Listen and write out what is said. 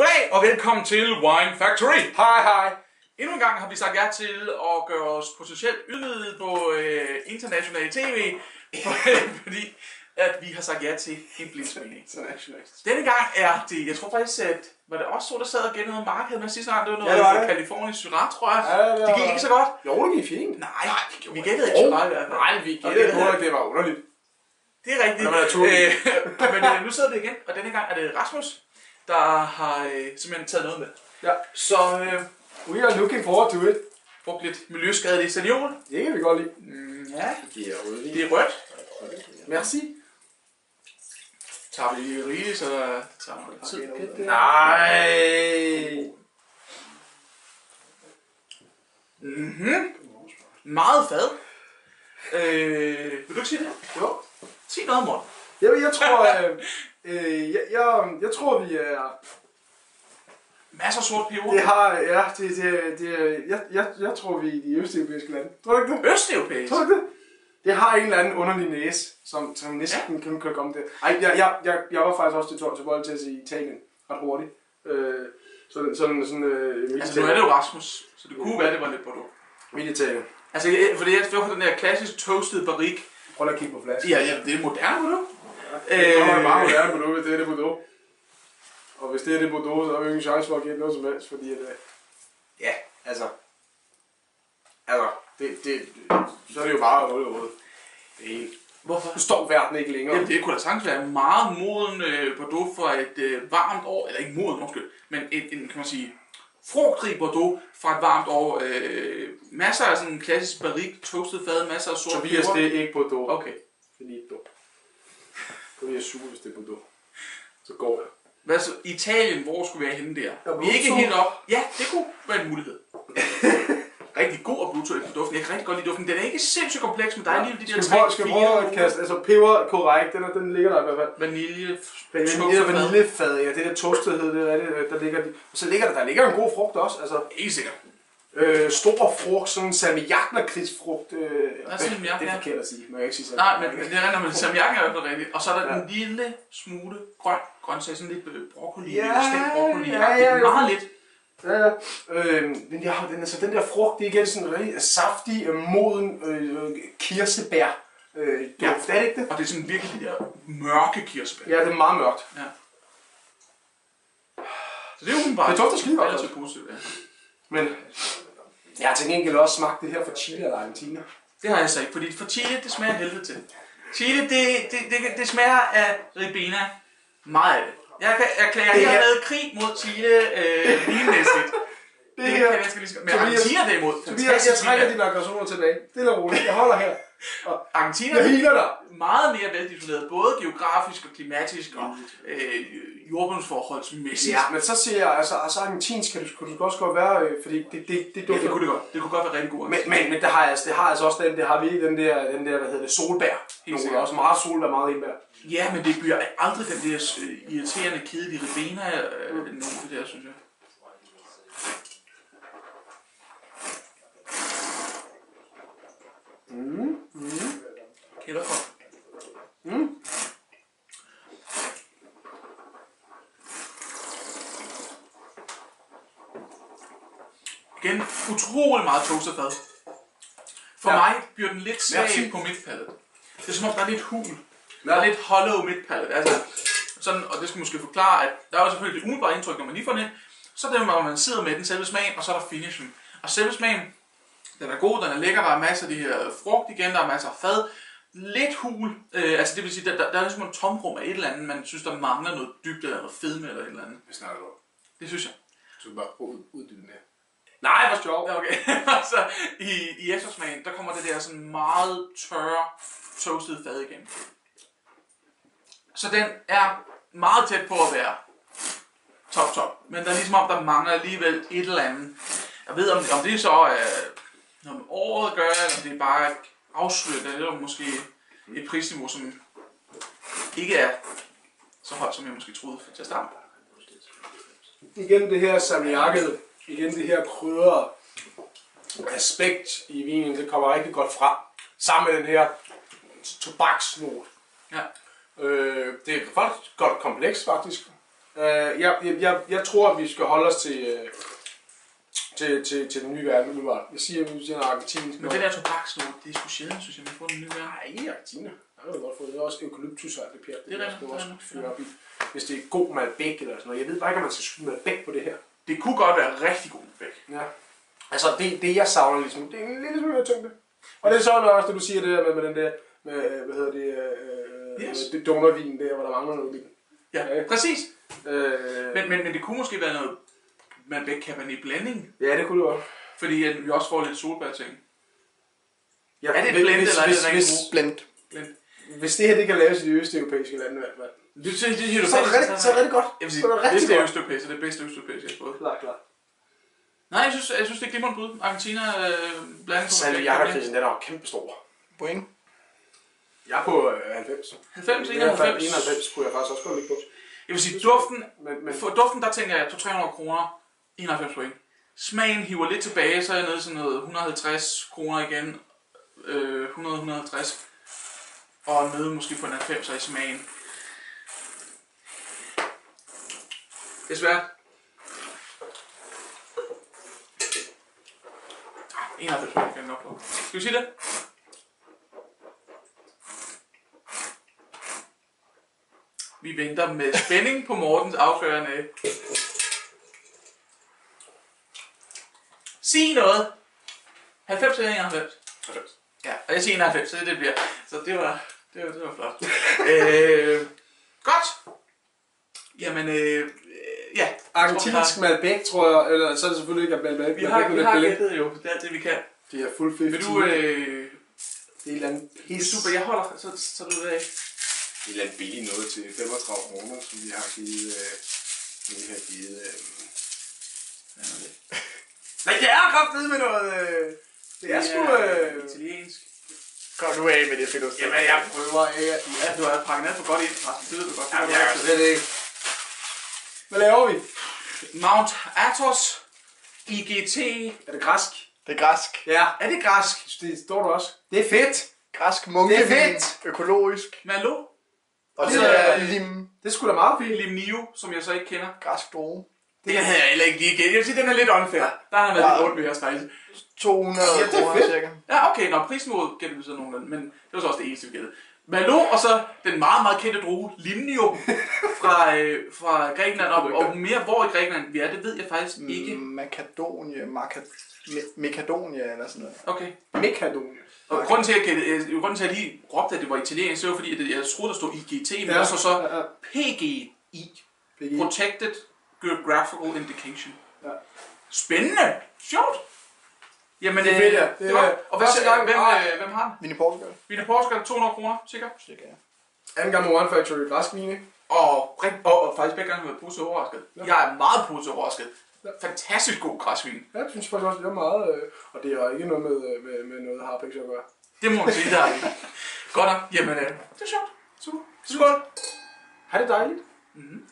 Goddag og velkommen til Wine Factory. Hej, hej. Endnu en gang har vi sagt ja til at gøre os potentielt ydmyget på øh, international tv, fordi at vi har sagt ja til en. Internationalt. Denne gang er det, jeg tror faktisk, at var det også to, der sad og gav noget marked med sidste gang, det var noget Ja, det. California Syrah, tror jeg. Ja, det det gik ikke så godt. Jo, det gik fint. Nej, vi gættede ikke så meget i hvert fald. Nej, vi gættede på, at det var underligt. Det er rigtigt. Øh, men øh, nu sidder vi igen, og denne gang er det Rasmus, der har øh, simpelthen taget noget med. Ja. Så øh, We are looking forward to it. brugt lidt miljøskadelig senior. Det kan vi godt lide. Mm, ja, Det er rødvin. det er rødt. Merci. Tager vi lige rigeligt, så der tager noget tid. Nej. Mhm. Meget fad. Øh, vil du ikke sige det? Jo. Sig noget, Morten. Jeg, jeg tror, øh, øh, jeg, jeg, jeg tror, vi er... Masser af sort peber. Det har, ja, det, det, det, jeg, jeg, jeg tror, vi er i de østeuropæiske lande. Tror du ikke det? Østeuropæisk. Tror du det? Det har en eller anden underlig næse, som, som næsten ja. kan, kan komme til. Ej, jeg, jeg, jeg, jeg var faktisk også til, til bold til at sige Italien ret hurtigt. Øh, sådan, sådan, sådan, øh, Altså, nu er det jo Rasmus, så det kunne være, det var lidt Bordeaux. Midt Italien. Altså, fordi jeg står for den der klassisk toasted barrique. Prøv lige at kigge på flasken. Ja, ja, det er moderne Bordeaux. Det kommer Øh, bare moderne Bordeaux, hvis det er det Bordeaux. Og hvis det er det Bordeaux, så har vi ingen chance for at gætte noget som helst, fordi at, øh, ja, altså, altså, det, det, så er det jo bare rød rød. Det hele. Hvorfor? Nu står verden ikke længere. Jamen, det kunne da sagtens være meget moden øh, Bordeaux for et øh, varmt år, eller ikke moden, undskyld, men en, en kan man sige, frugtrig Bordeaux fra et varmt år. Øh, masser af sådan klassisk barrique, toastet fad, masser af sort Tobias, det er ikke Bordeaux. Okay. Finito. Så bliver jeg sur, hvis det er Bordeaux. Så går jeg. Hvad så? Italien, hvor skulle vi være henne der? Ja, vi er ikke helt op. Ja, det kunne være en mulighed. rigtig god Abruzzo i duften. Jeg kan rigtig godt lide duften. Den er ikke sindssygt kompleks, men der er lige de der tre, prøve, skal prøve at fire kaste, altså peber korrekt, den, er, den ligger der i hvert fald. vanilje, er fad. vaniljefad, ja, det der toastedhed, det er det, der ligger, og så ligger der, der ligger en god frugt også, altså Ikke sikkert. Øh, stor frugt, sådan en salmiak-lakridsfrugt, øh, er salmiak, det er ja? forkert at sige, må jeg ikke sige Nej, men det er rent, men salmiakken er i hvert fald rigtigt. Og så er der Ja. en lille smule grøn grøntsag, sådan lidt øh, broccoli, Ja, ja, stegt broccoli. ja, ja, jo. meget lidt. Ja, ja. Øh, men jeg har den, altså, den der frugt, det er igen sådan en rigtig saftig, øh, moden øh, kirsebær øh, duft, Ja. er det ikke det? Og det er sådan virkelig de der mørke kirsebær. Ja, det er meget mørkt. Ja. Så det er jo bare Det dufter skide godt, relativt positivt, ja. Men jeg har til gengæld også smagt det her fra Chile eller Argentina. Det har jeg så ikke, fordi for Chile, det smager helvede til. Chile, det, det, det, det smager af ribena. Meget af det. Jeg kan erklære Det det er- hermed krig mod Chile øh, vinmæssigt. Det, det kan jeg ganske lige godt. Men Tobias- Argentina derimod, Tobias, jeg trækker dine aggressioner tilbage. Det er roligt. Jeg holder her. Argentina Jeg healer dig. meget mere veldisponeret, både geografisk og klimatisk og øh, jordbundsforholdsmæssigt. Ja, men så siger jeg, altså, altså argentinsk kan du, kunne du også godt være, øh, fordi det, det, det Ja, det kunne det godt. Det kunne godt være rigtig god. Men, men, men det har altså, det har altså også den, det har vi den der, den der, hvad hedder det, solbær. Nogle, sikkert. også meget solbær, meget indbær. Ja, men det bliver aldrig den der øh, irriterende kedelige ribena, øh, nogen det der, synes jeg. Mm. Kælder for. Mm. Igen, utrolig meget toastet fad. For ja. mig bliver den lidt svag Merci. på midtpallet. Det er som om, der er lidt hul. Ja. Der er lidt hollow midtpallet. Altså, sådan, og det skal måske forklare, at der er jo selvfølgelig det umiddelbare indtryk, når man lige får den ind. Så er det, når man sidder med den selve smagen, og så er der finishen. Og selve smagen, den er god, den er lækker, der er masser af de her frugt igen, der er masser af fad. Lidt hul, øh, altså det vil sige, der, der, der er ligesom en tomrum af et eller andet, man synes, der mangler noget dybde eller noget fedme eller et eller andet. Vi snakker om. Det synes jeg. Du skal bare ud, uddybe det. Nej, hvor sjovt. Okay. så i, i eftersmagen, der kommer det der sådan meget tørre, toasted fad igen. Så den er meget tæt på at være top top. Men der er ligesom om, der mangler alligevel et eller andet. Jeg ved, om, om det så er noget med året at gøre, eller om det er bare afsløret, eller måske et prisniveau, som ikke er så højt, som jeg måske troede til at starte. Igen det her salmiakket, igen det her krydder aspekt i vinen, det kommer rigtig godt frem. Sammen med den her tobaksnot. Ja. Øh, det er faktisk godt kompleks faktisk. Uh, jeg, jeg, jeg, jeg tror, at vi skal holde os til, uh, til, til, til den nye verden umiddelbart. Jeg siger, at vi siger argentinsk. Men det der tobaksnot, det er sgu sjældent, synes jeg, man får den nye verden. Nej, i Argentina. Der kan du godt få det. Er også eukalyptus og alt det pjat. Det det er også rigtigt. fyre op i. Hvis det er god Malbec eller sådan noget. Jeg ved bare ikke, om man skal skyde Malbec på det her. Det kunne godt være rigtig god væk. Ja. Altså, det, det jeg savner ligesom, det er en lille smule tyngde. Og det er så også, det du siger det der med, med den der, med, hvad hedder det, øh, Yes. det dummervin der, hvor der mangler noget i den. Ja, Ja. præcis. Øh, Men, men, men det kunne måske være noget Malbec Cabernet Blanding, ja, det kunne du også. fordi at vi også får lidt solbærting. Ja, Er det et hvis- blend, hvis, eller er det hvis, hvis? Blend. Blend. hvis det her det kan laves i de østeuropæiske lande i hvert fald, Det, det, det, det, det, så er det rigtig, så er det rigtig godt. Jeg vil så sige, er det rigtig hvis det er østeuropæisk, så er det bedste østeuropæisk, jeg har fået. Klart, klart. Nej, jeg synes, jeg synes det er glimrende bud. Argentina øh, blanding på Salve Jakobsen, den er jo kæmpe stor. Point. Jeg er på øh, 90. 90, I hvert fald 91. 91 kunne jeg faktisk også godt ligge på. Jeg vil sige, duften, Men, men for duften der tænker jeg 200-300 kroner, 91 point. Smagen hiver lidt tilbage, så er jeg nede sådan noget 150 kroner igen, øh, 100-150, og nede måske på en 90 i smagen. Desværre. Ah, 91 point kan jeg nok på. Skal vi sige det? Vi venter med spænding på Mortens afgørende. Sig noget. 90 eller 91? 90. Ja, og jeg siger 91, så det, det bliver. Så det var, det var, det var flot. øh, godt. Jamen, øh, ja. Argentinsk Malbec, tror jeg, eller så er det selvfølgelig ikke Malbec. Vi har, vi har gættet jo, det er alt det, vi kan. Det er fuld 50. Vil du, øh, Det er et eller andet pis. super, jeg holder, så, så du ved, Et eller andet billigt noget til 35 kroner, som vi har givet... Øh, vi har givet... Øh, det er kraftigt med noget... Øh, det er sgu... Øh, italiensk. Kom nu af med det, Filos. jamen, jeg prøver ikke... Ja, du har pakket alt for godt ind, Rasmus, det ved du godt. Det Jamen, jeg kan slet ikke. Hvad laver vi? Mount Athos, IGT. Er det græsk? Det er græsk. Ja. Er det græsk? Det står der også. Det er fedt. Græsk munkevin. Det er fedt. Økologisk. Malo? Og Det så er- lim. Det er sgu da meget fint. Limnio, som jeg så ikke kender. Græsk droge. Det havde jeg heller ikke lige gættet. Jeg vil sige, den er lidt unfair. Der har været Ja. lidt rundt ved her stejse. 200 Ja, er kroner cirka. Ja, okay, når prisniveauet gætter vi så nogenlunde, men det var så også det eneste, vi gættede. Malo, og så den meget, meget kendte droge, Limnio, fra, øh, fra Grækenland, og, og mere hvor i Grækenland vi er, det ved jeg faktisk ikke. Me- Macedonia eller sådan noget. Okay. Mekadon. Og grunden til, at jeg, øh, grunden til, at jeg lige råbte, at det var italiensk, det var fordi, at jeg troede, der stod IGT, men Ja, så ja. PGI, PGI. Protected Geographical Indication. Ja. Spændende! Sjovt! Jamen, Det jeg. øh, Det det var, og hvad, gang- hvem, Ah. øh, hvem har den? Vin i Portugal. Vine Portugal, 200 kroner, sikkert. Cirka, ja. Anden gang med One Factory græsk vin, ikke? Og, rigt- og, og faktisk begge gange har jeg været positivt overrasket. Ja. Jeg er meget positivt overrasket. Ja. Fantastisk god græsvin. Ja, det synes jeg faktisk også, det er meget... Øh, og det har ikke noget med, øh, med, med noget harpix at gøre. Det må man sige, der er ikke. Godt nok. Jamen, øh, det er sjovt. Super. Skål! Har det dejligt. Mm-hmm.